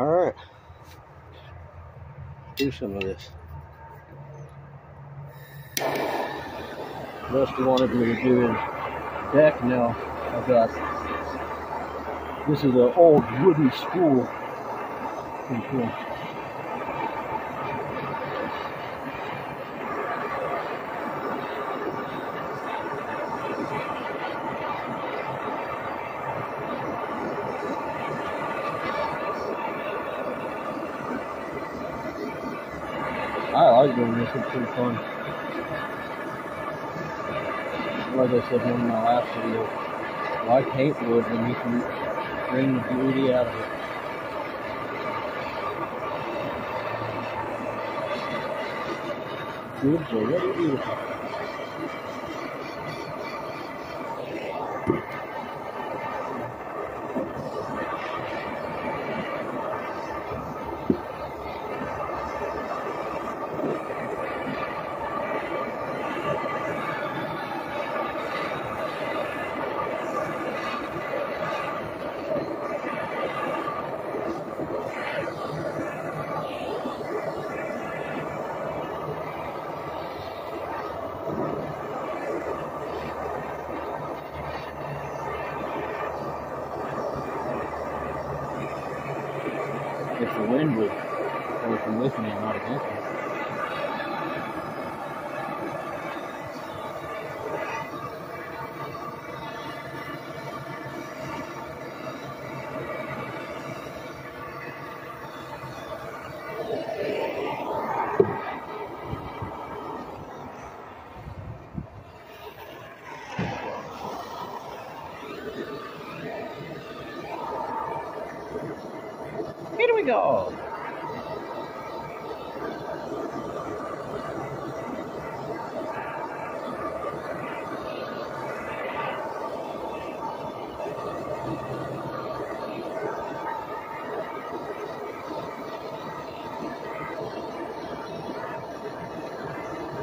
Alright. Do some of this. Rusty wanted me to do his deck now. I've got this is an old wooden spool. Cool. I like doing this, it's pretty fun. Like I said in my last video, why paint wood when you can bring the beauty out of it? Beautiful, beautiful. If the wind was working with me and not against me. Here we go.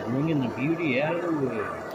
Bringing the beauty out of the wood.